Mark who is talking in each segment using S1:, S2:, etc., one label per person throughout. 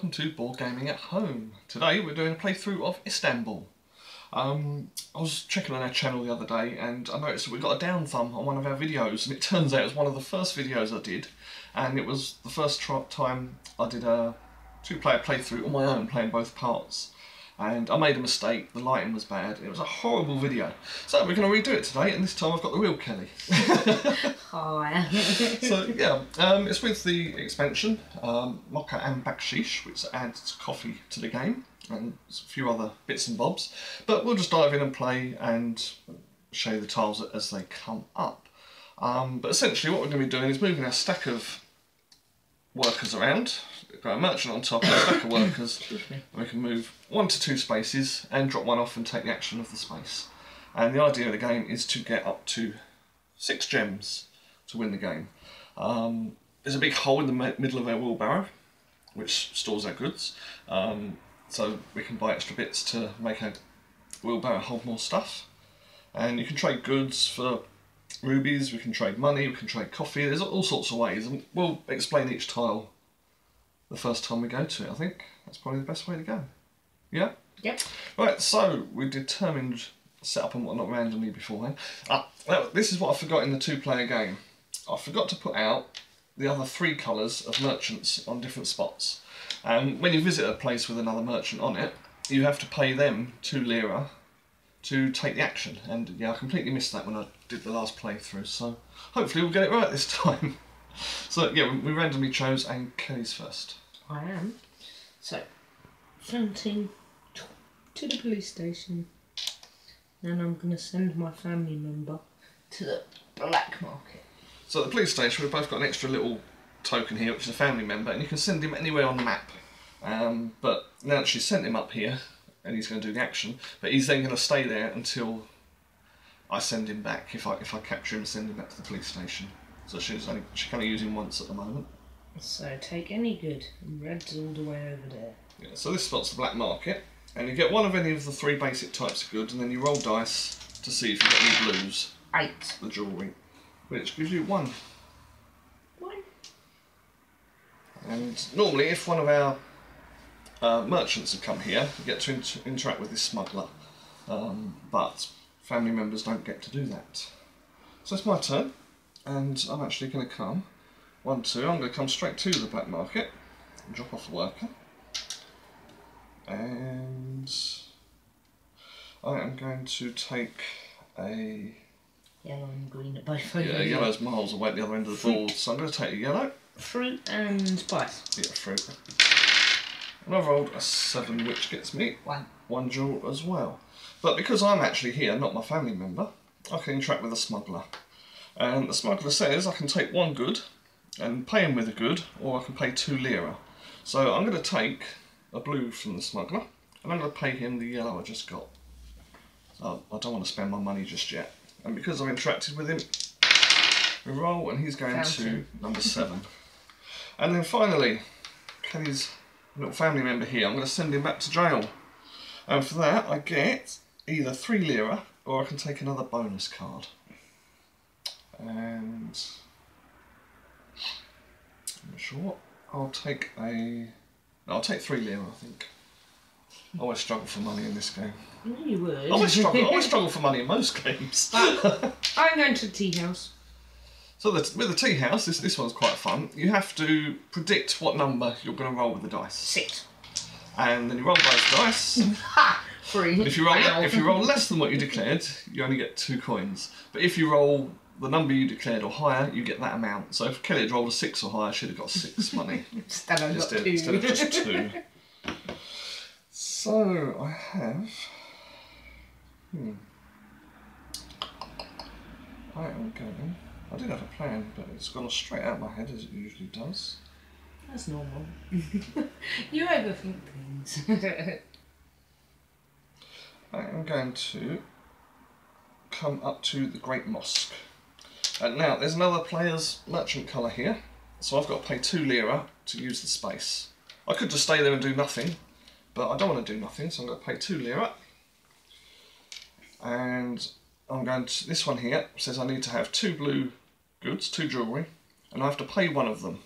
S1: welcome to Board Gaming at Home. Today we're doing a playthrough of Istanbul. Um, I was checking on our channel the other day and I noticed that we got a down thumb on one of our videos and it turns out it was one of the first videos I did and it was the first time I did a two player playthrough on my own playing both parts and I made a mistake, the lighting was bad, it was a horrible video. So we're going to redo it today and this time I've got the real Kelly.
S2: Hi.
S1: so yeah, um, it's with the expansion, um, Mocha and Baksheesh, which adds coffee to the game and a few other bits and bobs. But we'll just dive in and play and show you the tiles as they come up. Um, but essentially what we're going to be doing is moving our stack of workers around. We've got a merchant on top and a stack of workers. we can move one to two spaces and drop one off and take the action of the space. And the idea of the game is to get up to six gems to win the game. Um, there's a big hole in the middle of our wheelbarrow, which stores our goods. Um, so we can buy extra bits to make our wheelbarrow hold more stuff. And you can trade goods for rubies, we can trade money, we can trade coffee, there's all sorts of ways. And we'll explain each tile the first time we go to it. I think that's probably the best way to go. Yeah?
S2: Yep.
S1: Right, so we determined setup and whatnot randomly beforehand. Ah, this is what I forgot in the two-player game. I forgot to put out the other three colours of merchants on different spots. And when you visit a place with another merchant on it, you have to pay them two lira to take the action. And yeah, I completely missed that when I did the last playthrough, so hopefully we'll get it right this time. so yeah, we randomly chose and Kelly's first.
S2: I am. So, fronting to the police station. Then I'm going to send my family member to the black market.
S1: So at the police station, we've both got an extra little token here, which is a family member, and you can send him anywhere on the map. Um, but now that she's sent him up here, and he's going to do the action, but he's then going to stay there until I send him back. If I if I capture him, send him back to the police station. So she's only she can only use him once at the moment.
S2: So take any good. Red's all the way over there.
S1: Yeah, so this spot's the black market, and you get one of any of the three basic types of goods, and then you roll dice to see if you get any blues.
S2: Eight.
S1: The jewellery, which gives you one.
S2: One.
S1: And normally, if one of our uh, merchants have come here, you get to inter interact with this smuggler, um, but family members don't get to do that. So it's my turn, and I'm actually going to come one, two, I'm going to come straight to the black market and drop off the worker. And I am going to take a...
S2: Yellow and green at both
S1: Yeah, yellow's miles away at the other end of the fruit. board, so I'm going to take a yellow.
S2: Fruit and spice.
S1: Yeah, fruit. And I've rolled a seven, which gets me
S2: one,
S1: one jewel as well. But because I'm actually here, not my family member, I can interact with the smuggler. And the smuggler says I can take one good and pay him with a good, or I can pay two lira. So I'm going to take a blue from the smuggler, and I'm going to pay him the yellow I just got. Oh, I don't want to spend my money just yet. And because I've interacted with him, we roll, and he's going Fountain. to number seven. and then finally, Kelly's little family member here, I'm going to send him back to jail. And for that, I get either three lira, or I can take another bonus card. And I'm not sure. I'll take a. I'll take three lira, I think. I always struggle for money in this game.
S2: No, you would. I
S1: always struggle. I always struggle for money in most games.
S2: I'm going to the tea house.
S1: So the, with the tea house, this this one's quite fun. You have to predict what number you're going to roll with the dice.
S2: Six.
S1: And then you roll both dice.
S2: Three.
S1: If you roll if you roll less than what you declared, you only get two coins. But if you roll the number you declared or higher, you get that amount. So if Kelly had rolled a six or higher, she'd have got six money
S2: instead, of
S1: instead, instead of just two. so I have. Hmm. I am going. I did have a plan, but it's gone straight out my head as it usually does.
S2: That's normal. you overthink things.
S1: I am going to come up to the Great Mosque. And now, there's another player's merchant colour here, so I've got to pay two lira to use the space. I could just stay there and do nothing, but I don't want to do nothing, so I'm going to pay two lira. And I'm going to, this one here says I need to have two blue goods, two jewellery, and I have to pay one of them.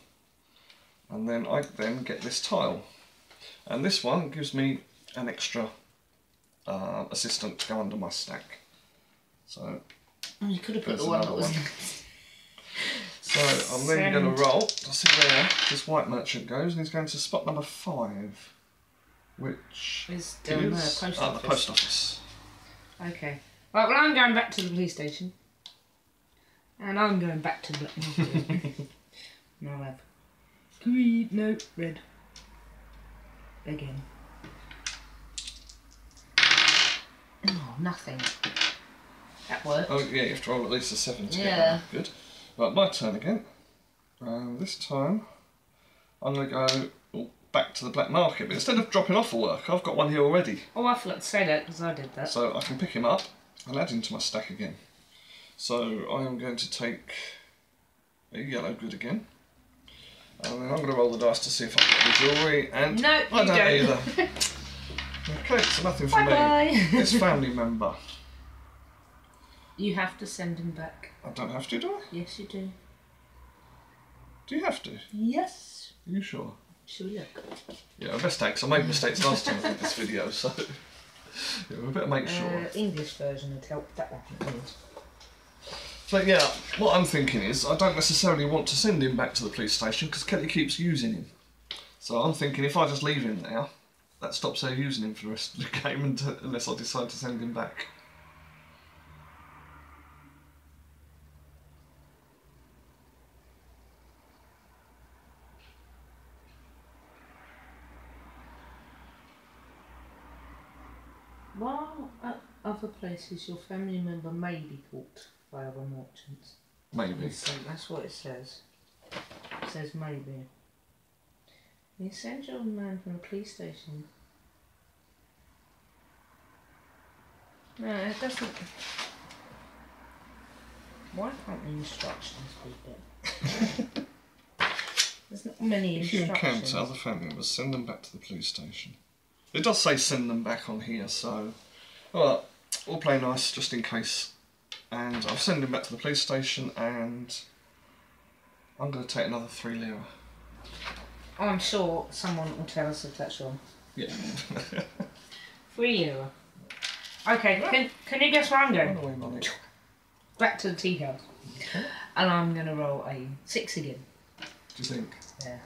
S1: And then I then get this tile. And this one gives me an extra uh, assistant to go under my stack. So,
S2: Oh, you could have put
S1: There's
S2: the one that
S1: another
S2: was.
S1: one. so I'm then going to roll. I see where this white merchant goes, and he's going to spot number five, which
S2: Is down there,
S1: is
S2: post
S1: ah,
S2: office.
S1: the post office.
S2: Okay. Right, well, I'm going back to the police station. And I'm going back to the black market. and I'll have green, no, red. Again. Oh, nothing. That worked.
S1: Oh yeah, you have to roll at least a seven to get
S2: Yeah.
S1: that. Good. Right, my turn again. Um, this time, I'm going to go oh, back to the black market, but instead of dropping off a work, I've got one here already.
S2: Oh, I forgot to say that because I did that.
S1: So I can pick him up and add him to my stack again. So I am going to take a yellow good again. And then I'm going to roll the dice to see if I get the jewellery, and
S2: No,
S1: I
S2: you
S1: don't,
S2: don't.
S1: either. okay, so nothing for
S2: Bye
S1: me.
S2: bye.
S1: This family member.
S2: You have to send him back.
S1: I don't have to, do I?
S2: Yes, you do.
S1: Do you have to?
S2: Yes.
S1: Are you sure?
S2: We look?
S1: Yeah, 'cause I made mistakes last time I did this video, so yeah, we better make sure.
S2: Uh, English version would help. That one.
S1: So yeah, what I'm thinking is I don't necessarily want to send him back to the police station because Kelly keeps using him. So I'm thinking if I just leave him there, that stops her using him for the rest of the game unless I decide to send him back.
S2: While at other places, your family member may be caught by other merchants.
S1: Maybe.
S2: So that's what it says. It says maybe. You send your man from the police station. No, it doesn't. Why can't the instructions be there? There's not many
S1: If you
S2: instructions.
S1: encounter other family members, send them back to the police station. It does say send them back on here, so alright, we'll play nice just in case. And I'll send him back to the police station and I'm gonna take another three lira.
S2: I'm sure someone will tell us if that's wrong.
S1: Yeah.
S2: Three euro. Okay, can, can you guess where I'm going? Back to the tea house. And I'm going to roll a six again.
S1: Do you think?
S2: Yeah.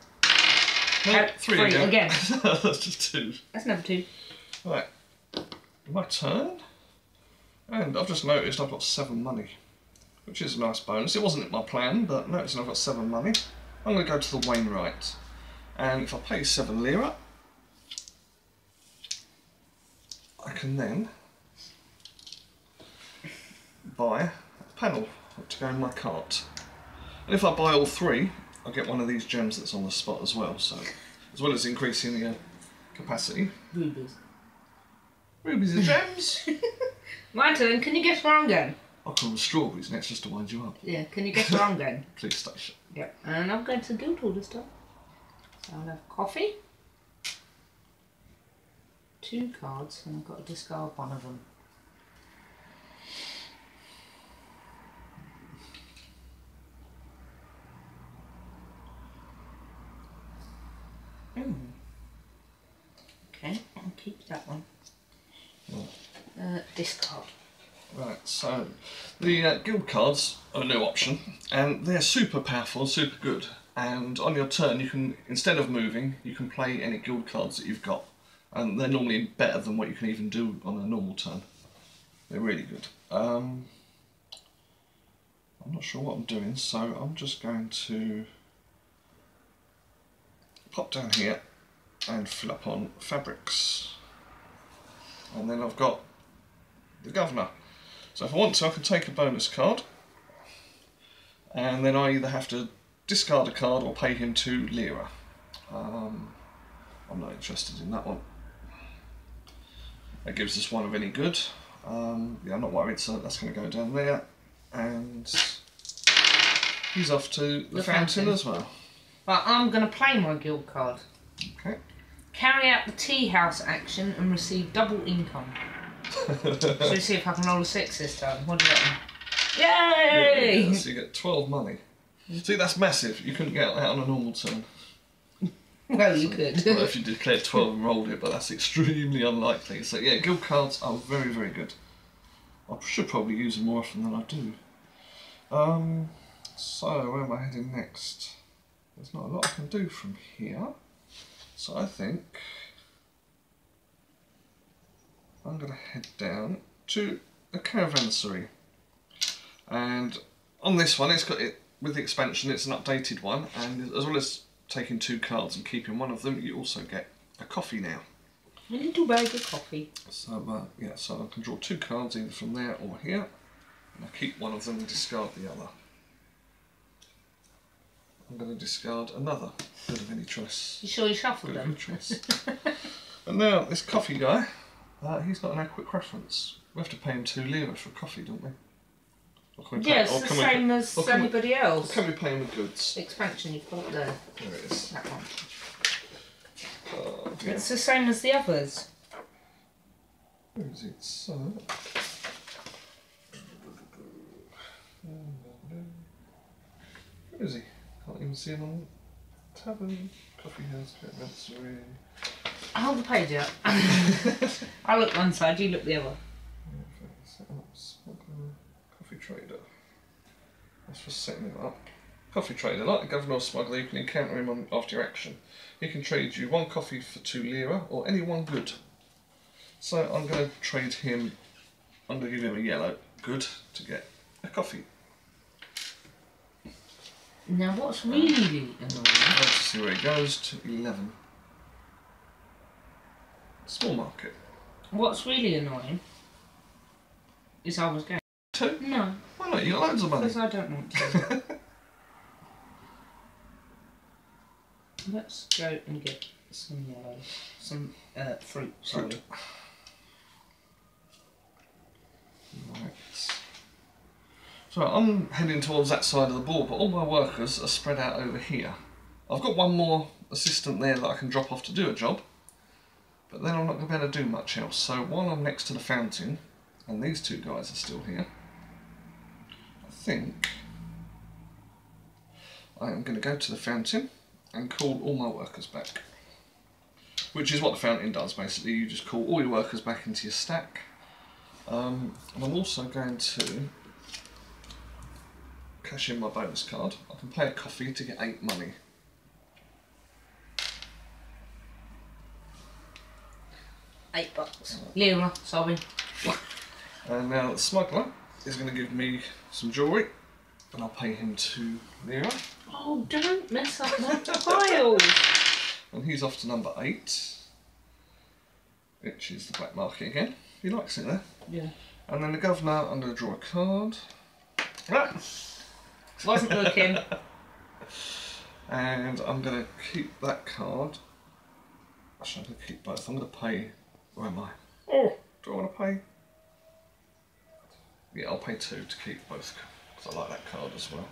S1: No,
S2: Uh,
S1: three,
S2: three
S1: again.
S2: again.
S1: That's just two.
S2: That's number two.
S1: Right. My turn. And I've just noticed I've got seven money. Which is a nice bonus. It wasn't my plan, but noticing I've got seven money. I'm going to go to the Wainwright. And if I pay seven lira, I can then buy a panel to go in my cart. And if I buy all three, I get one of these gems that's on the spot as well. So, as well as increasing the uh, capacity.
S2: Rubies.
S1: Rubies are gems.
S2: My turn. Can you guess where I'm going?
S1: I'll call them strawberries next just to wind you up.
S2: Yeah, can you guess where I'm going?
S1: Police station.
S2: Yep. And I'm going to Guildhall this time. So I'll have coffee. Two cards, and I've got to discard one of them. Mm. Okay, I'll keep that one. Uh, discard.
S1: Right, so the uh, guild cards are a new option, and they're super powerful, super good. And on your turn, you can instead of moving, you can play any guild cards that you've got, and they're normally better than what you can even do on a normal turn. They're really good. Um, I'm not sure what I'm doing, so I'm just going to pop down here and fill up on fabrics, and then I've got the governor. So if I want to, I can take a bonus card, and then I either have to discard a card or pay him two lira. Um, I'm not interested in that one. That gives us one of any good. Um, yeah, I'm not worried, so that's going to go down there. And he's off to the,
S2: The
S1: fountain,
S2: fountain.
S1: as well.
S2: Right, I'm going to play my guild card.
S1: Okay.
S2: Carry out the tea house action and receive double income. Shall we see if I can roll a six this time? What do you reckon? Yay!
S1: Yeah, so you get 12 money. See, that's massive. You couldn't get that on a normal turn.
S2: Well, you could.
S1: well, if you declared 12 and rolled it, but that's extremely unlikely. So yeah, guild cards are very, very good. I should probably use them more often than I do. Um, so where am I heading next? There's not a lot I can do from here. So I think I'm going to head down to the Caravansary. And on this one, it's got it with the expansion. It's an updated one, and as well as taking two cards and keeping one of them, you also get a coffee now.
S2: A little bag of coffee.
S1: So uh, yeah, so I can draw two cards either from there or here, and I keep one of them and discard the other. I'm going to discard another. Good of any choice.
S2: You sure you shuffled them?
S1: any choice. and now this coffee guy, uh, he's got an adequate reference. We have to pay him two lira for coffee, don't we? Or can we pay-
S2: Yeah, it's
S1: or
S2: the
S1: can we-
S2: same as
S1: or can we-
S2: anybody
S1: or
S2: else.
S1: can we pay him with goods?
S2: Expansion you've got there.
S1: There it is.
S2: That one.
S1: Oh, dear.
S2: It's the same as the others.
S1: Where is it? So. Where is he? Can't even see him on tavern, coffee house, caravanserai.
S2: Hold the page up. I look one side, you look the other.
S1: Set up, smuggler, coffee trader. That's for setting him up. Coffee trader, like the governor or smuggler, you can encounter him on, after your action. He can trade you one coffee for two lira or any one good. So I'm going to trade him, I'm going to give him a yellow good to get a coffee.
S2: Now, what's really annoying?
S1: Let's see where he goes to 11. Small market.
S2: What's really annoying is I was going.
S1: Two?
S2: No,
S1: Why not? You got loads of money.
S2: because I don't want to. Let's go and get some yellow, some uh, fruit. Sorry.
S1: Fruit. Right. So I'm heading towards that side of the board, but all my workers are spread out over here. I've got one more assistant there that I can drop off to do a job, but then I'm not going to be able to do much else. So while I'm next to the fountain, and these two guys are still here, I think I am going to go to the fountain and call all my workers back. Which is what the fountain does basically, you just call all your workers back into your stack. Um, and I'm also going to cash in my bonus card. I can pay a coffee to get eight money.
S2: Eight bucks. Lira, sorry.
S1: And now the smuggler is going to give me some jewellery, and I'll pay him to lira.
S2: Oh, don't mess up my pile.
S1: And he's off to number eight, which is the black market again. He likes it there.
S2: yeah.
S1: And then the governor, I'm going to draw a card.
S2: Right. Wasn't looking.
S1: And I'm going to keep that card. Actually, I'm going to keep both. I'm going to pay. Where am I? Oh, do I want to pay? Yeah, I'll pay two to keep both because I like that card as well.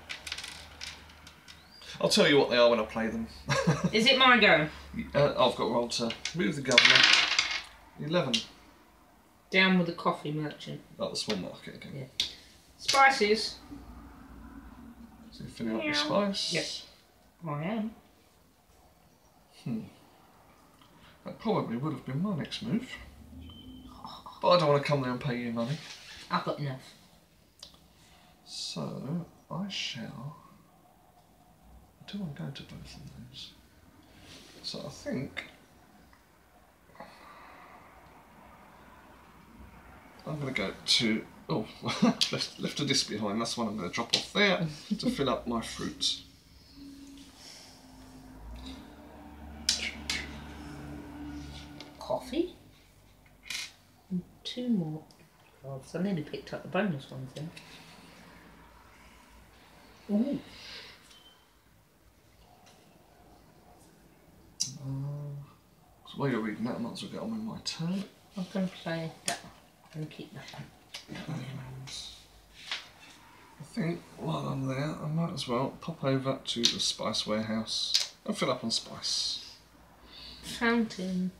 S1: I'll tell you what they are when I play them.
S2: Is it my go?
S1: uh, I've got roll to move the governor. 11.
S2: Down with the coffee merchant.
S1: Not the small market again.
S2: Yeah. Spices.
S1: So you're filling up your spice.
S2: Yes. I am.
S1: That probably would have been my next move. But I don't want to come there and pay you money.
S2: I've got enough.
S1: So I shall. I do want to go to both of those. So I think I'm going to go to. Oh, left, left a disc behind. That's one I'm going to drop off there to fill up my fruit.
S2: Coffee. And two more. Oh, so I nearly picked up the bonus ones then. Ooh.
S1: Uh, so while you're reading that, I might as well get on with my turn.
S2: I'm going to play that one and keep that one.
S1: And I think while I'm there, I might as well pop over to the spice warehouse and fill up on spice.
S2: Fountain.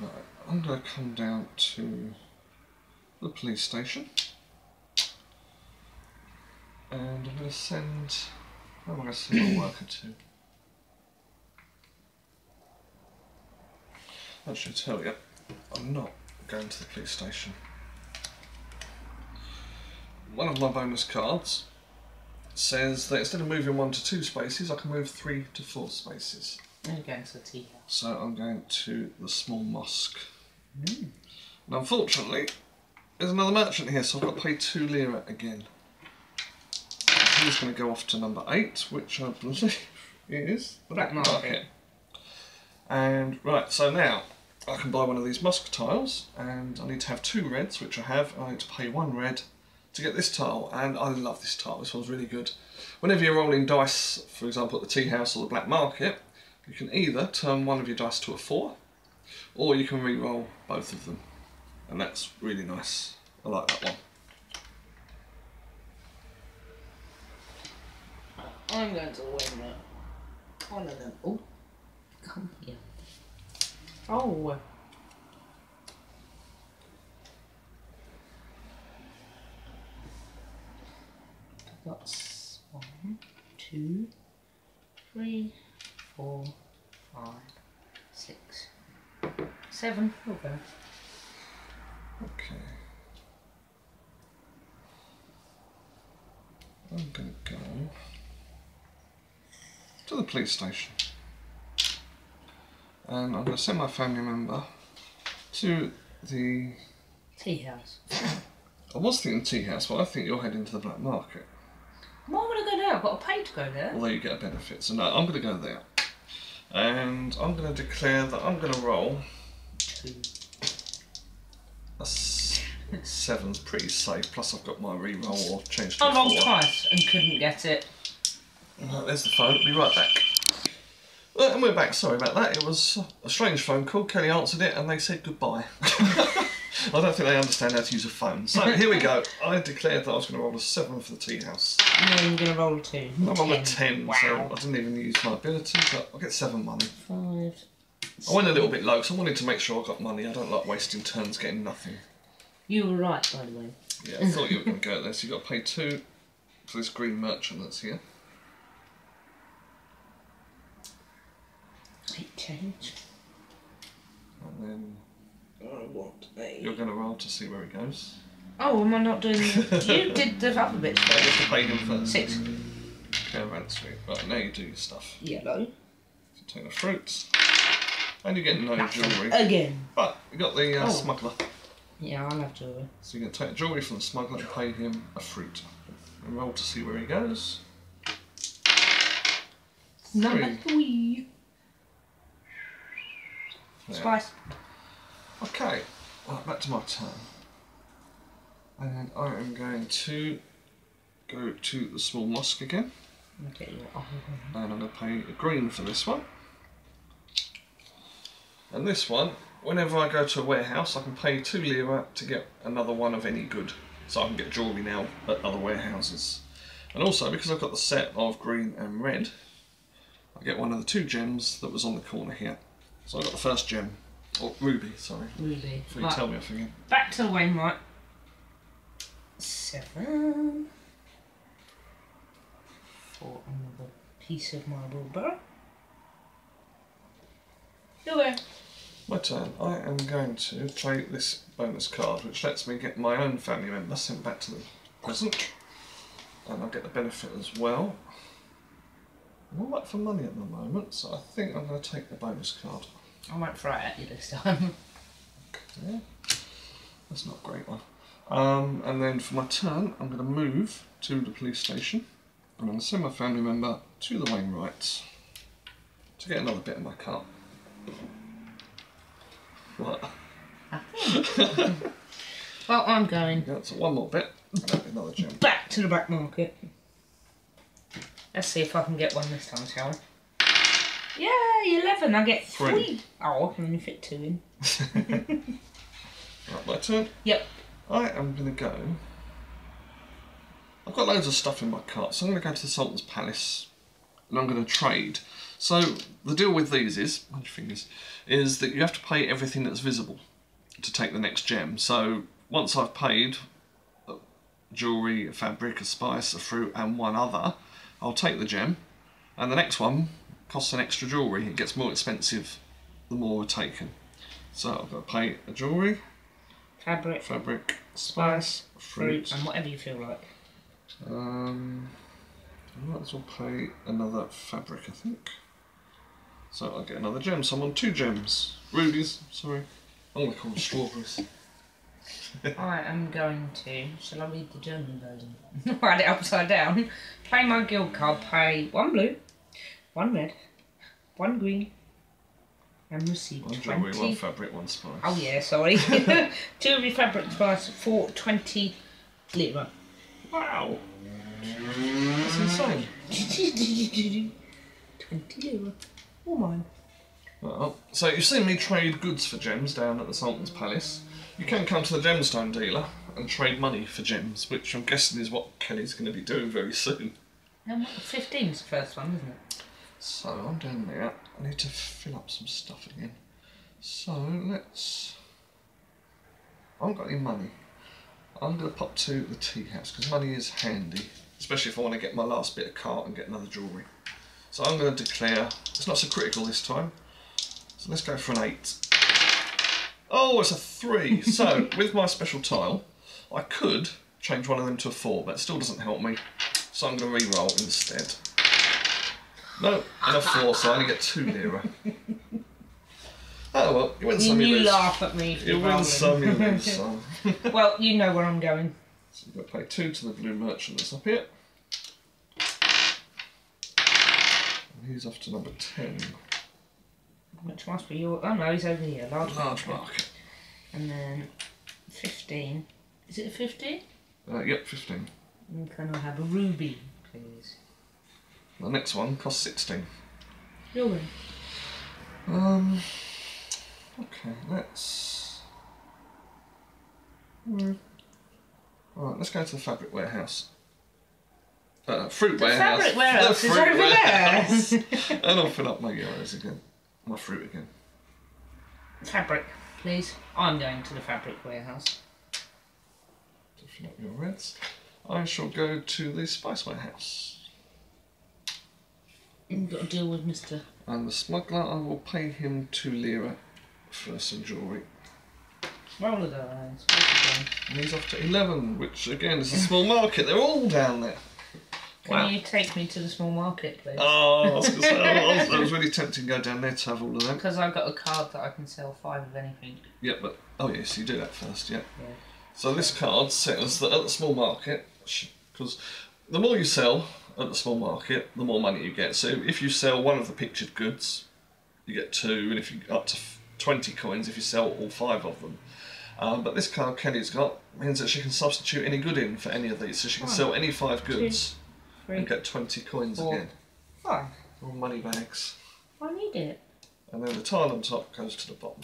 S1: Right, I'm I'm going to come down to the police station. And I'm going to send. Where am I going to send my worker to? Actually, tell you, I'm not going to the police station. One of my bonus cards says that instead of moving one to two spaces, I can move three to four spaces.
S2: I'm going to the tea house.
S1: So I'm going to the small mosque. And unfortunately, there's another merchant here, so I've got to pay two lira again. He's going to go off to number eight, which I believe is the
S2: Black market.
S1: And right, so now I can buy one of these mosque tiles, and I need to have two reds, which I have. and I need to pay one red to get this tile, and I love this tile. This one's really good. Whenever you're rolling dice, for example at the tea house or the black market, you can either turn one of your dice to a four, or you can re-roll both of them, and that's really nice. I like that one.
S2: I'm going to win that. One of them. Oh, come here. Oh. I've got s- one, two, three, four, five, seven. Oh, okay.
S1: Okay. I'm gonna go to the police station. And I'm gonna send my family member to the
S2: Tea house.
S1: I was thinking tea house, but I think you're heading to the black market.
S2: Why would I go there? I've got to pay to go there.
S1: Although you get a benefit. So no, I'm gonna go there. And I'm gonna declare that I'm gonna roll
S2: Two.
S1: a s- seven's pretty safe, plus I've got my re-roll or change to
S2: I
S1: a
S2: rolled
S1: four.
S2: twice and couldn't get it.
S1: Right, there's the phone. I'll be right back. Well, and we're back. Sorry about that. It was a strange phone call. Kelly answered it, and they said goodbye. I don't think they understand how to use a phone. So here we go. I declared that I was going to roll a seven for the tea house.
S2: No, I'm going to roll a two.
S1: I'm on a ten,
S2: Wow.
S1: so I didn't even use my ability, but I'll get seven money.
S2: Five.
S1: I went a little bit low because I wanted to make sure I got money. I don't like wasting turns getting nothing.
S2: You were right, by the way.
S1: Yeah, I thought you were going to go there. So you've got to pay two for this green merchant that's here.
S2: Eight change.
S1: And then
S2: I want a.
S1: you're going to roll to see where he goes.
S2: Oh, am I not doing? you did the other bit.
S1: I have to pay him first.
S2: Six.
S1: Caravan suite. Right, now you do your stuff.
S2: Yellow.
S1: So take the fruits. And you get no jewellery.
S2: Again.
S1: But you got the uh,
S2: Oh.
S1: smuggler.
S2: Yeah, I'll have jewellery.
S1: So you're going to take the jewellery from the smuggler and pay him a fruit. And roll to see where he goes.
S2: Number three.
S1: There.
S2: Spice.
S1: Okay, right, back to my turn. And I am going to go to the small mosque again.
S2: Okay.
S1: And I'm going to pay a green for this one. And this one, whenever I go to a warehouse, I can pay two lira to get another one of any good. So I can get jewellery now at other warehouses. And also, because I've got the set of green and red, I get one of the two gems that was on the corner here. So I got the first gem, or ruby, sorry.
S2: Ruby.
S1: Before you
S2: Right,
S1: tell me off again.
S2: back to the Wainwright. Seven. For another piece of marble wheelbarrow. Away.
S1: My turn. I am going to play this bonus card, which lets me get my own family member sent back to the present. And I'll get the benefit as well. I'm all right for money at the moment, so I think I'm going to take the bonus card.
S2: I won't throw it at you this time.
S1: Yeah. That's not a great one. Um, and then for my turn, I'm going to move to the police station. I'm going to send my family member to the Wainwrights to get another bit of my car. What?
S2: well, I'm going
S1: Yeah, so one more bit, and that'll be another gem.
S2: back to the back market. Let's see if I can get one this time, shall we? Yay, 11. I get
S1: Three.
S2: three. Oh, I can only fit two in.
S1: Right, my turn.
S2: Yep.
S1: I am going to go. I've got loads of stuff in my cart, so I'm going to go to the Sultan's Palace and I'm going to trade. So, the deal with these is, mind your fingers, is that you have to pay everything that's visible. to take the next gem. So once I've paid uh, jewellery, a fabric, a spice, a fruit and one other, I'll take the gem and the next one costs an extra jewellery. It gets more expensive the more we're taken. So I've got to pay a jewellery,
S2: Fabric,
S1: fabric, spice,
S2: fruit,
S1: fruit.
S2: and whatever you feel like.
S1: Um, I might as well pay another fabric, I think. So I'll get another gem. So I'm on two gems. Rubies, sorry. I'm going to call them strawberries.
S2: I am going to. Shall I read the German version? Write it upside down. Play my guild card. Pay one blue, one red, one green, and receive
S1: One jewellery,
S2: twenty.
S1: one fabric, one spice.
S2: Oh yeah, sorry. Jewellery fabric price for twenty lira.
S1: Wow! That's insane.
S2: twenty lira. All mine.
S1: Well, so you've seen me trade goods for gems down at the Sultan's Palace. You can come to the gemstone dealer and trade money for gems, which I'm guessing is what Kelly's going to be doing very soon.
S2: Um, 15's the first one, isn't it?
S1: So I'm down there. I need to fill up some stuff again. So let's. I haven't got any money. I'm going to pop to the tea house because money is handy, especially if I want to get my last bit of cart and get another jewellery. So I'm going to declare it's not so critical this time. So let's go for an eight. Oh, it's a three. so with my special tile, I could change one of them to a four, but it still doesn't help me. So I'm going to re-roll instead. No, and a four, so I only get two lira. oh well, you win
S2: You,
S1: some, you
S2: you
S1: lose.
S2: laugh at me.
S1: You win some, you lose some.
S2: well, you know where I'm going.
S1: So we've got to pay two to the blue merchant that's up here. And he's off to number 10.
S2: Which must be your. Oh no, he's over here. Large,
S1: Large market.
S2: And then 15. Is it a 15?
S1: Uh, yep, 15.
S2: And can I have a ruby, please?
S1: The next one costs 16.
S2: You're in.
S1: Um, okay, let's. Hmm. Alright, let's go to the fabric warehouse. Uh, fruit
S2: The
S1: warehouse.
S2: fabric warehouse
S1: The
S2: is
S1: fruit
S2: over
S1: warehouse.
S2: there.
S1: and I'll fill up my euros again. My fruit again.
S2: fabric, please. I'm going to the fabric warehouse.
S1: To fill up your reds. I shall go to the spice warehouse.
S2: You've got to deal with Mr.
S1: And the smuggler, I will pay him two lira for some jewellery.
S2: Roll of dice. Where's he going?
S1: And he's off to 11, which again is a small market. They're all down there.
S2: Can
S1: Wow.
S2: you take me to the small market, please?
S1: Oh, I was, say, I was, I was really tempted to go down there to have all of them.
S2: Because I've got a card that I can sell five of anything.
S1: Yeah, but oh yes, you do that first. Yeah.
S2: Yeah.
S1: So this card says that at the small market, because the more you sell at the small market, the more money you get. So if you sell one of the pictured goods, you get two, and if you up to twenty coins if you sell all five of them. Um, but this card Kelly's got means that she can substitute any good in for any of these, so she can
S2: One,
S1: sell any five goods
S2: Three,
S1: and get twenty coins
S2: four.
S1: again,
S2: five.
S1: or money bags.
S2: I need it.
S1: And then the tile on top goes to the bottom.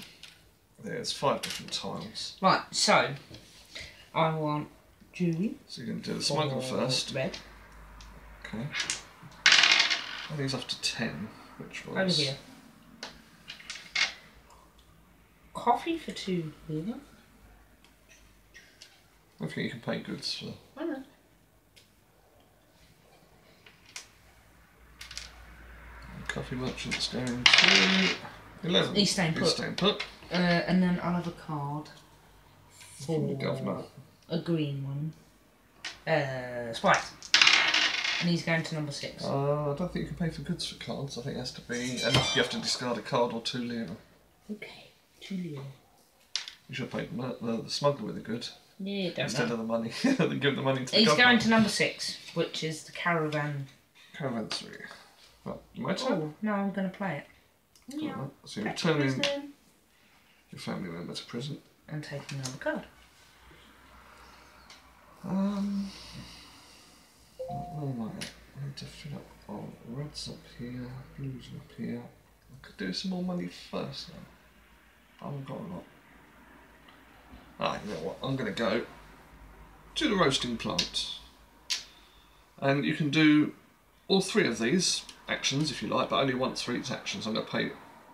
S1: There's five different tiles.
S2: Right, so I want jewellery.
S1: So you're going to do the smuggler
S2: for
S1: first.
S2: Red.
S1: Okay. And he's off to 10, which was.
S2: Over here. Coffee for two lira.
S1: I think you can pay goods for.
S2: Why not?
S1: Coffee merchants going to 11.
S2: He's staying
S1: He's
S2: put.
S1: staying put.
S2: Uh, and then I'll have a card
S1: From the governor.
S2: a green one. Uh, Spice. And he's going to number six.
S1: Uh, I don't think you can pay for goods for cards. I think it has to be. And you have to discard a card or two lira.
S2: Okay, two lira.
S1: You should pay the, the, the smuggler with the good
S2: Yeah, don't
S1: instead
S2: know.
S1: of the money. then give the money to the
S2: He's
S1: governor.
S2: going to number six, which is the caravan.
S1: Caravanserai. Well, my turn.
S2: Oh, no, I'm going to play it. Yeah.
S1: Alright, So you're
S2: Back to
S1: returning your family member to prison.
S2: And taking another card.
S1: Um, where am I at? I need to fill up. Oh, red's up here, blues up here. I could do some more money first now. I haven't got a lot. Ah, you know what? I'm going to go to the roasting plant. And you can do all three of these actions if you like, but only once for each action. So I'm going to pay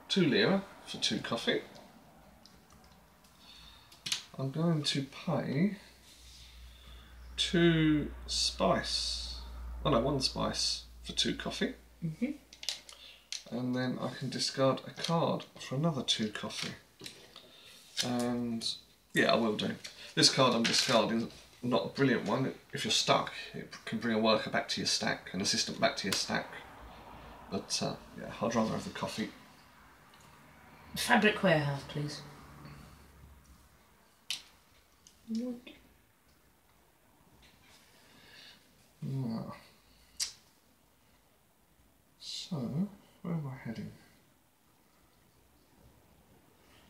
S1: two lira for two coffee. I'm going to pay two spice. Oh no, one spice for two coffee.
S2: Mhm.
S1: And then I can discard a card for another two coffee. And yeah, I will do. This card I'm discarding is not a brilliant one. If you're stuck, it can bring a worker back to your stack, an assistant back to your stack. But uh, yeah, I'd rather have the coffee.
S2: Fabric warehouse, please.
S1: Yeah. So, where am I heading?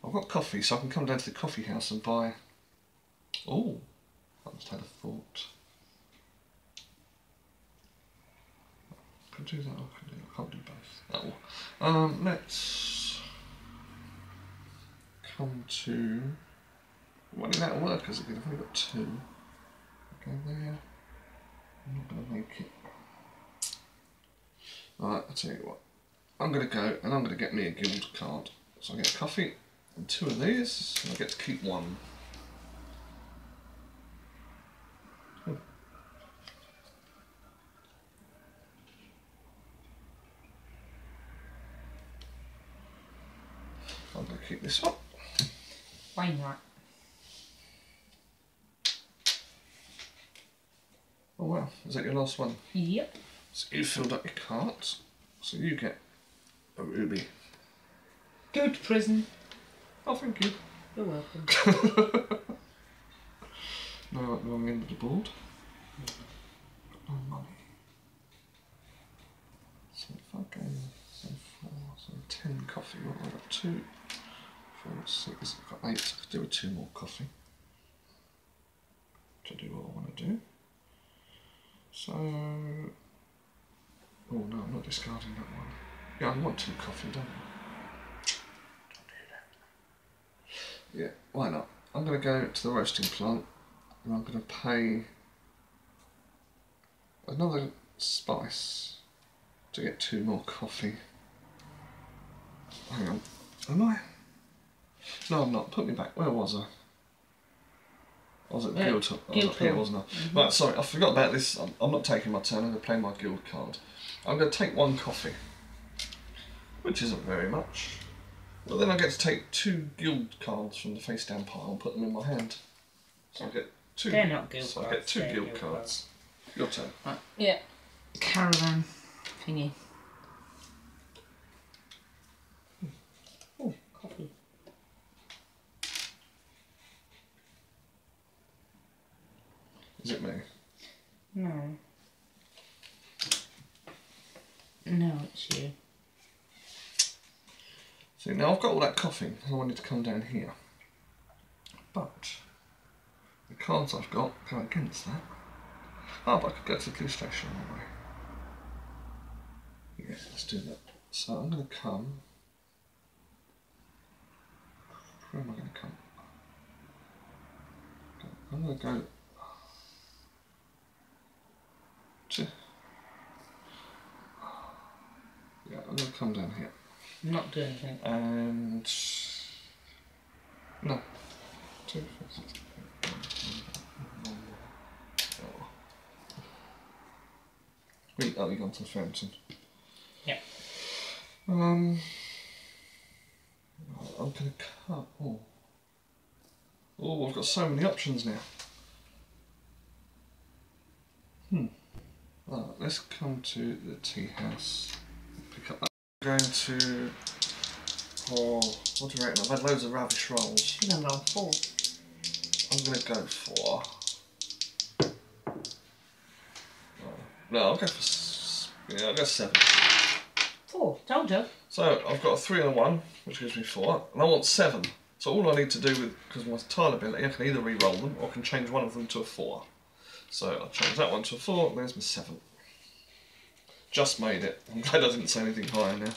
S1: I've got coffee, so I can come down to the coffee house and buy. Oh, I just had a thought. I can do that. Can't do both. Oh, um, let's come to running out of workers again. I've only got two. Go there. I'm not going to make it. Alright, I'll tell you what. I'm going to go and I'm going to get me a guild card. So I get a coffee and two of these, and I get to keep one. Hmm. I'm going to keep this one.
S2: Why not?
S1: Oh wow, is that your last one?
S2: Yep.
S1: So you filled up your cards, so you get a ruby.
S2: Go to prison.
S1: Oh, thank you.
S2: You're welcome.
S1: No, at the wrong end of the board. No money. So if I go, so four, so ten coffee. What I got? Two, four, six. I've got eight. I could do with two more coffee. To do what I want to do. So, oh no, I'm not discarding that one. Yeah, I want two coffee, don't I? Don't do that. Yeah, why not? I'm going to go to the roasting plant and I'm going to pay another spice to get two more coffee. Hang on, am I? No, I'm not. Put me back. Where was I? I was at
S2: Uh,
S1: Guild Hall. I was
S2: Guild
S1: up here, wasn't I? Right, sorry, I forgot about this. I'm, I'm not taking my turn. I'm going to play my guild card. I'm going to take one coffee, which isn't very much. Well, then I get to take two guild cards from the face down pile and put them in my hand. So I get two.
S2: They're not guild
S1: so I get two
S2: they're
S1: guild,
S2: guild
S1: cards. Your turn.
S2: Right. Yeah. Caravan thingy.
S1: Is it me?
S2: No. No, it's you.
S1: See, now I've got all that coffee. I wanted to come down here. But the cards I've got go against that. Oh, but I could go to the police station anyway. Yeah, let's do that. So I'm going to come. Where am I going to come? I'm going to go to. Yeah, I'm going to come down here.
S2: Not doing anything.
S1: And no. Two, four, six, oh. Wait, oh, you gone to the fountain.
S2: Yep.
S1: Um. I'm gonna cut. Oh. Oh, I've got so many options now. Hmm. Right, let's come to the tea house. Pick up that. I'm going to. Oh, what do you reckon? I've had loads of rubbish rolls.
S2: You're gonna four.
S1: I'm gonna go for. No, I'll go for. Yeah, I'll go seven.
S2: Four. Told you.
S1: So I've got a three and a one, which gives me four, and I want seven. So all I need to do with, because my tile ability, I can either re-roll them or I can change one of them to a four. So I'll change that one to a four, and there's my seven. Just made it. I'm glad I didn't say anything higher now.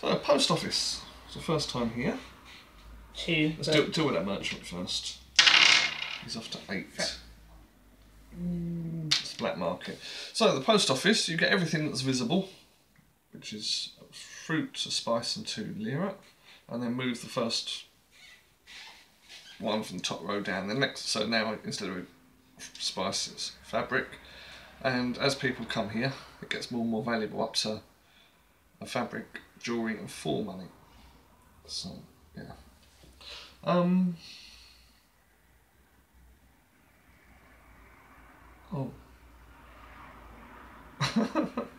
S1: So post office. It's the first time here.
S2: Two.
S1: Let's do, deal with that merchant first. He's off to eight. It's black market. So the post office, you get everything that's visible, which is fruit, a spice, and two lira, and then move the first one from the top row down. The next, so now instead of spice, it's fabric, and as people come here, it gets more and more valuable up to a fabric, jewelry, and four money. So yeah. Um. Oh.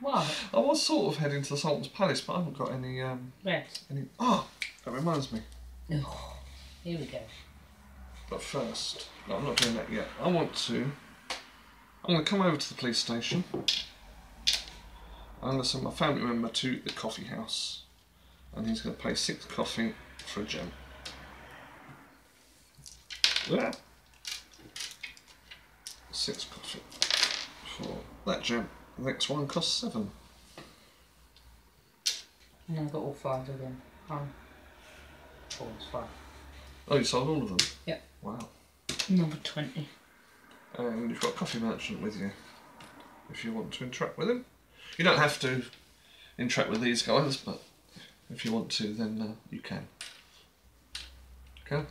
S2: What?
S1: I was sort of heading to the Sultan's Palace, but I haven't got any. Um,
S2: Red.
S1: any. Oh, that reminds me.
S2: Here we go.
S1: But first, no, I'm not doing that yet. I want to. I'm going to come over to the police station. I'm going to send my family member to the coffee house, and he's going to pay six coffee for a gem. Yeah. Six coffee for that gem. The next one costs seven.
S2: And I've got all five of them. Um, four is five.
S1: Oh, you sold all of them?
S2: Yep.
S1: Wow.
S2: Number 20.
S1: and you've got a coffee merchant with you if you want to interact with him. You don't have to interact with these guys, but if you want to, then uh, you can. Okay.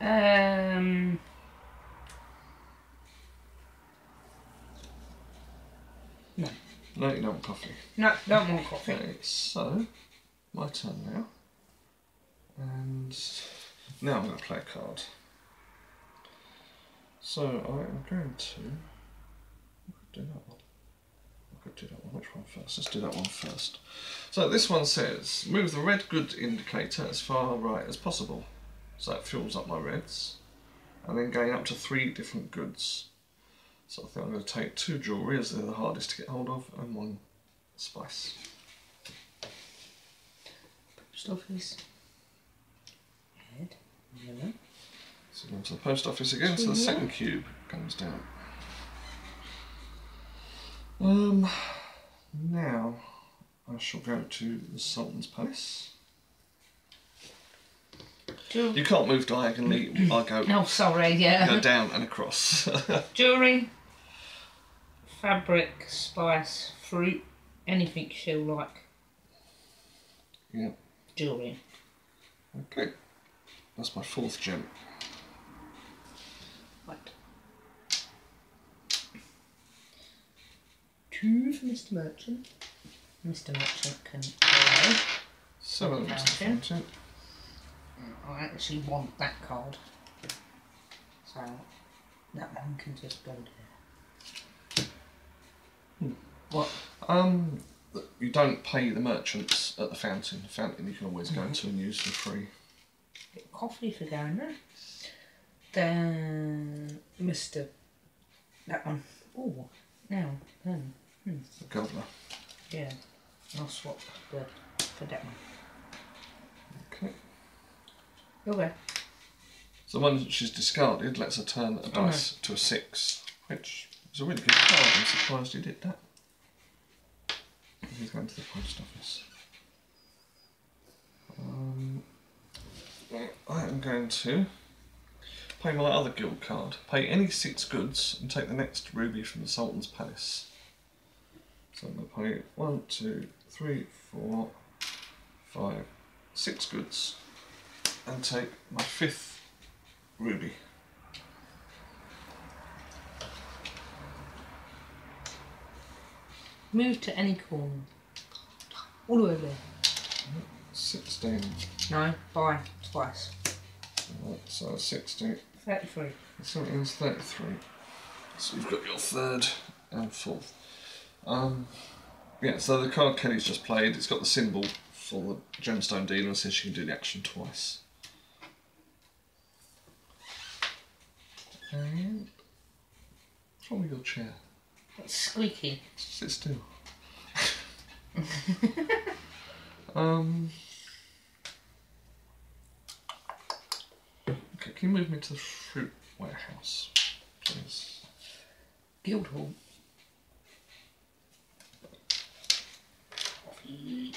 S2: Um, no.
S1: No, you don't want coffee.
S2: No, don't want coffee.
S1: Okay, so my turn now, and now I'm going to play a card. So I am going to. Do that one. I could do that one. Which one first? Let's do that one first. So this one says move the red good indicator as far right as possible. So that fills up my reds, and then gain up to three different goods. So I think I'm going to take two jewellery as they're the hardest to get hold of, and one spice.
S2: Post office. Yellow.
S1: So go to the post office again, so the second cube comes down. Um, now I shall go to the Sultan's Palace. You can't move diagonally, I go,
S2: No, sorry, Yeah.
S1: go
S2: yeah.
S1: down and across.
S2: Jewelry. Fabric, spice, fruit, anything she'll like.
S1: yeah,
S2: Jewelry.
S1: okay. That's my fourth gem.
S2: Right. Two for Mr. Merchant. Mr. Merchant can go.
S1: Seven, Mr.
S2: Fountain.
S1: Fountain.
S2: I actually want that card. So that one can just go there.
S1: Hmm.
S2: What?
S1: Um, you don't pay the merchants at the fountain. The fountain you can always
S2: Mm-hmm.
S1: go to and use for free.
S2: Coffee for there. Then Mr. That one. Oh, now, then, Hmm.
S1: The governor.
S2: yeah. I'll swap the for that one.
S1: Okay.
S2: Okay.
S1: So the one she's discarded lets her turn a
S2: Oh,
S1: dice to a six, which is a really good card. I'm surprised you did that. He's going to the post office. Um, I am going to play my other guild card. Pay any six goods and take the next ruby from the Sultan's Palace. So I'm going to pay one, two, three, four, five, six goods and take my fifth ruby.
S2: Move to any corner. All the way there.
S1: 16.
S2: No, buy twice.
S1: Right, so 60.
S2: 33.
S1: So it is 33. So you've got your third and fourth. Um, yeah, so the card Kelly's just played, it's got the symbol for the gemstone dealer, so she can do the action twice. And. What's wrong with your chair?
S2: It's squeaky.
S1: Sit still. um. Okay, can you move me to the fruit warehouse, please?
S2: Guildhall. Coffee.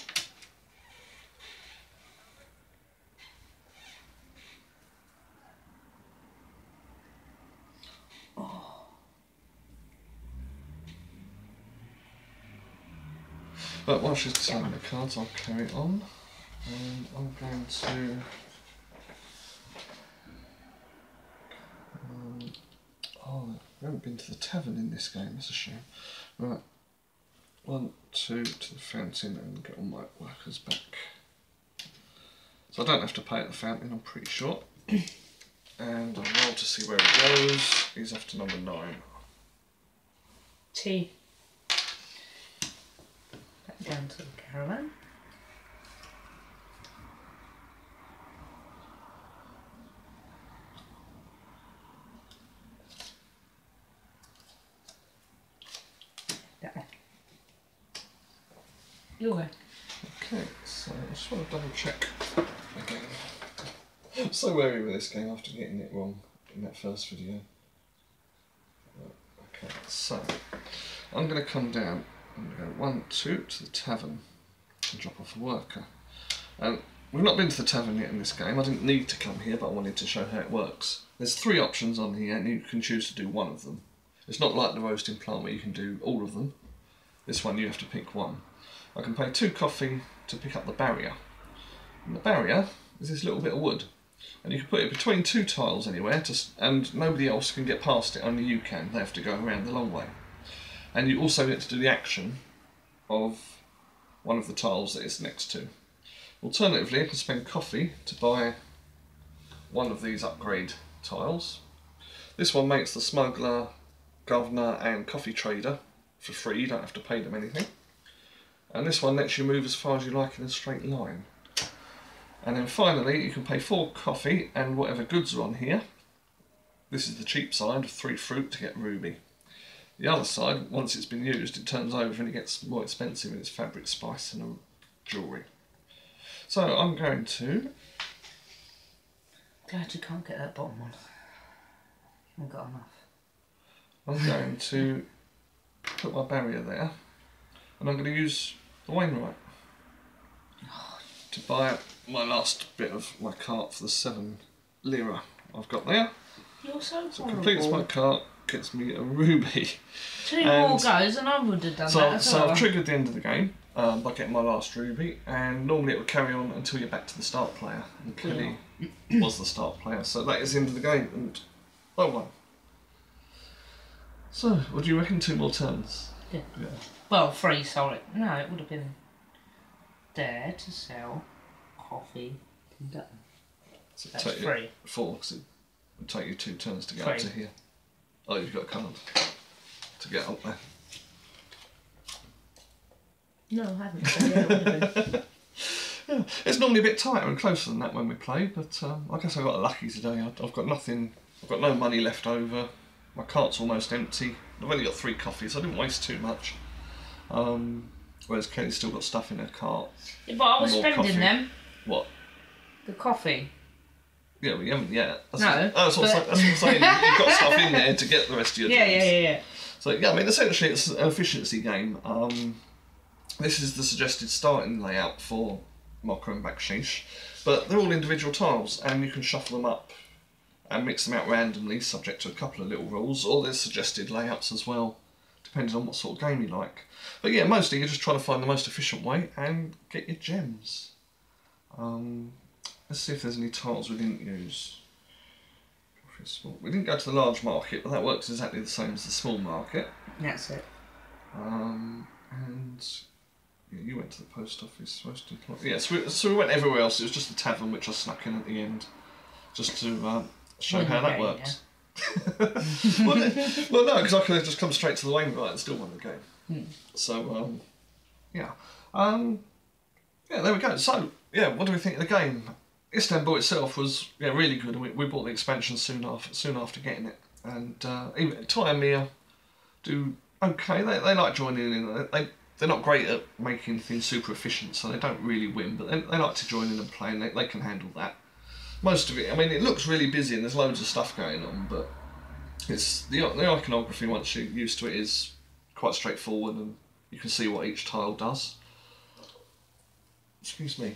S1: But while she's deciding the cards, I'll carry on. And I'm going to. Um, oh, we to the tavern in this game, that's a shame. Right. One, two to the fountain and get all my workers back. So I don't have to pay at the fountain, I'm pretty sure. and I'll roll to see where it goes. He's off to number nine.
S2: T. Back down to the caravan. That way. Your way.
S1: Okay, so I just want to double check again. I'm so wary with this game after getting it wrong in that first video. Okay, so I'm going to come down and go one, two to the tavern and drop off a worker. And we've not been to the tavern yet in this game. I didn't need to come here, but I wanted to show how it works. There's three options on here, and you can choose to do one of them. It's not like the roasting plant where you can do all of them. This one you have to pick one. I can pay two coffee to pick up the barrier. And the barrier is this little bit of wood. And you can put it between two tiles anywhere, to, and nobody else can get past it, only you can. They have to go around the long way. And you also get to do the action of one of the tiles that it's next to. Alternatively, I can spend coffee to buy one of these upgrade tiles. This one makes the smuggler, governor, and coffee trader for free, you don't have to pay them anything. And this one lets you move as far as you like in a straight line. And then finally, you can pay for coffee and whatever goods are on here. This is the cheap side of three fruit to get ruby. The other side, once it's been used, it turns over and it gets more expensive and it's fabric spice and jewellery. So I'm going to
S2: Glad you can't get that bottom one. I've got enough.
S1: I'm going to put my barrier there, and I'm going to use the Wainwright to buy my last bit of my cart for the seven lira I've got there.
S2: You're so
S1: So it completes my cart, gets me a ruby.
S2: Two more goes and I would have done
S1: So,
S2: that as
S1: so
S2: well.
S1: I've triggered the end of the game um, by getting my last ruby, and normally it would carry on until you're back to the start player. And Kelly was the start player, so that is the end of the game, and I won. So, what do you reckon? Two more turns.
S2: Yeah.
S1: Yeah.
S2: Well, three sorry. No, it would have been there to sell coffee. and that.
S1: So it'd
S2: That's
S1: take you
S2: free.
S1: four, 'cause it would take you two turns to get up to here. Oh, you've got a card to get up there.
S2: No, I haven't. So yeah, it would have been.
S1: Yeah, it's normally a bit tighter and closer than that when we play, but um, I guess I got lucky today. I've got nothing. I've got no money left over. My cart's almost empty. I've only got three coffees. I didn't waste too much. Um, whereas Kelly's still got stuff in her cart.
S2: Yeah, but I was spending
S1: coffee.
S2: them.
S1: What?
S2: The coffee.
S1: Yeah, we haven't yet. That's
S2: No,
S1: what, that's, what, I'm
S2: but-
S1: saying. that's what I'm saying. You've got stuff in there to get the rest of your
S2: Yeah, yeah, yeah, yeah.
S1: So yeah, I mean, essentially it's an efficiency game. Um, this is the suggested starting layout for Mocha and Baksheesh, but they're all individual tiles, and you can shuffle them up and mix them out randomly, subject to a couple of little rules, or there's suggested layouts as well, depending on what sort of game you like. But yeah, mostly you're just trying to find the most efficient way and get your gems. Um, let's see if there's any tiles we didn't use. We didn't go to the large market, but that works exactly the same as the small market.
S2: That's it.
S1: Um, and yeah, you went to the post office, most. Yeah, so we, so we went everywhere else. It was just the tavern which I snuck in at the end, just to um, show how that
S2: game,
S1: works. well, no, well, no, because I could have just come straight to the Wainwright and still won the game.
S2: Hmm.
S1: So, um, yeah. Um, yeah, there we go. So, yeah, what do we think of the game? Istanbul itself was yeah really good, and we, we bought the expansion soon after soon after getting it. And uh, even Ty and Mia do okay. They, they like joining in. They they're not great at making things super efficient, so they don't really win. But they, they like to join in and play, and they, they can handle that. Most of it, I mean, it looks really busy and there's loads of stuff going on, but it's the the iconography once you're used to it is quite straightforward, and you can see what each tile does. Excuse me.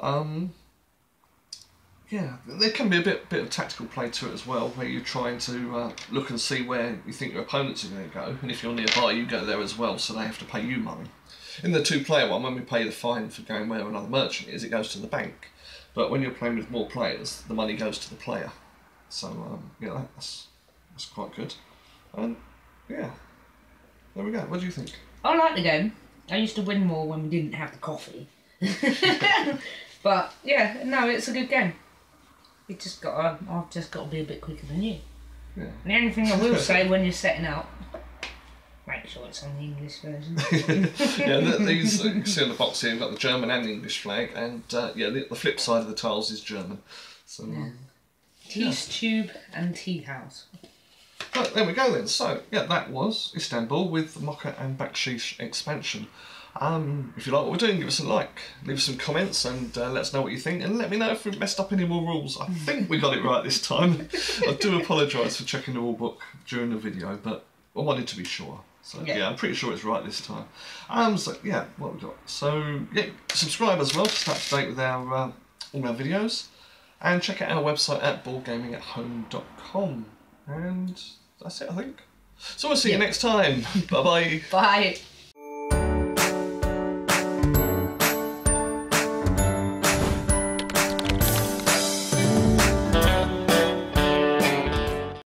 S1: Um, yeah, there can be a bit bit of tactical play to it as well, where you're trying to uh, look and see where you think your opponents are going to go, and if you're nearby, you go there as well, so they have to pay you money. in the two-player one, when we pay the fine for going where another merchant is, it goes to the bank. But when you're playing with more players, the money goes to the player. So um, yeah, that's that's quite good. And yeah, there we go. What do you think?
S2: I like the game. I used to win more when we didn't have the coffee. but yeah, no, it's a good game. You just got to, I've just got to be a bit quicker than you.
S1: Yeah.
S2: And the only thing I will say when you're setting out, make sure it's on the English version.
S1: yeah, these you can see on the box here. We've got the German and the English flag, and uh, yeah, the, the flip side of the tiles is German. So. Um,
S2: Tea's Tube and Tea House.
S1: But there we go then. So yeah, that was Istanbul with the Mocha and Baksheesh expansion. Um, if you like what we're doing, give us a like, leave us some comments, and uh, let us know what you think. And let me know if we've messed up any more rules. I think we got it right this time. I do apologise for checking the rule book during the video, but I wanted to be sure. So yeah.
S2: Yeah.
S1: I'm pretty sure it's right this time. Um, so yeah, what we got? So yeah, subscribe as well to stay up to date with our uh, all our videos, and check out our website at boardgamingathome.com. And that's it, I think. So we'll see you next time. bye bye.
S2: Bye.